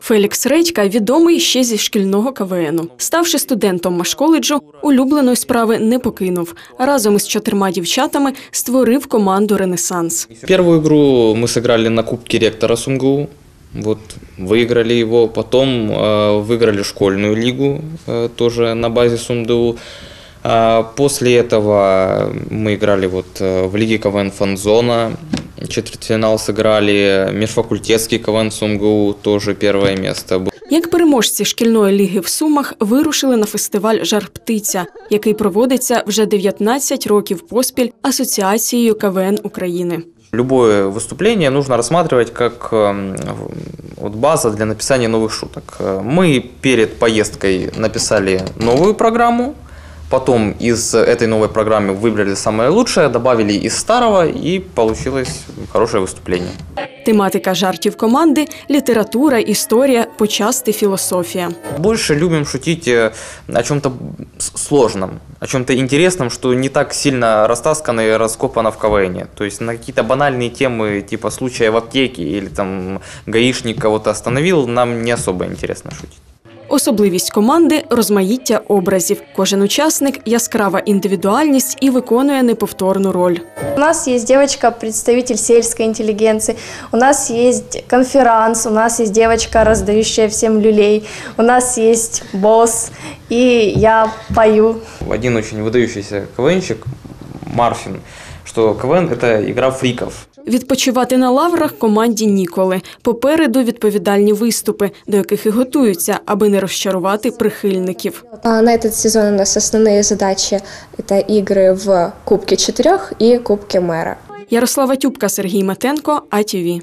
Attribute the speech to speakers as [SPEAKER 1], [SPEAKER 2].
[SPEAKER 1] Фелікс Редька відомий ще зі шкільного КВНу. Ставши студентом Машколеджу, улюбленої справи не покинув. Разом із чотирма дівчатами створив команду Ренесанс.
[SPEAKER 2] Первую игру мы сыграли на Кубке ректора СумГУ. Вот, выиграли его. Потом э, выиграли школьную лигу, э, тоже на базе СумДУ. А после этого мы играли вот э, в Лиге КВН Фанзона. Четвертьфинал сыграли. Межфакультетский КВН СумГУ тоже первое место. был.
[SPEAKER 1] Як переможці шкільної ліги в Сумах вирушили на фестиваль Жар птиця, який проводиться вже 19 років поспіль Асоціацією КВН України.
[SPEAKER 2] Любое выступление нужно рассматривать как эм, вот база для написания новых шуток. Э, Мы перед поездкой написали новую программу, потом из этой новой программы выбрали самое лучшее, добавили из старого, и получилось хорошее выступление.
[SPEAKER 1] Тематика жартів команди література, історія, почасти філософія.
[SPEAKER 2] Больше любим шутить э, о чем-то сложном, о чем-то интересном, что не так сильно растаскано и раскопано в КВН. То есть на какие-то банальные темы, типа случая в аптеке или там гаишник кого-то остановил, нам не особо интересно шутить.
[SPEAKER 1] Особливість команди розмаїття образів. Кожен учасник яскрава індивідуальність і виконує неповторну роль.
[SPEAKER 3] У нас есть девочка, представитель сельской интеллигенции, у нас есть конферанс, у нас есть девочка, раздающая всем люлей, у нас есть босс, и я пою.
[SPEAKER 2] Один очень выдающийся КВНщик, Марфин, что КВН – это игра фриков.
[SPEAKER 1] Відпочивати на лаврах команді ніколи. Попереду відповідальні виступи, до яких і готуються, аби не розчарувати прихильників.
[SPEAKER 4] А На этот сезон у нас основные задачи – это игры в Кубке четырех и Кубке мэра.
[SPEAKER 1] Ярослава Тюбка, Сергій Матенко, АТВ.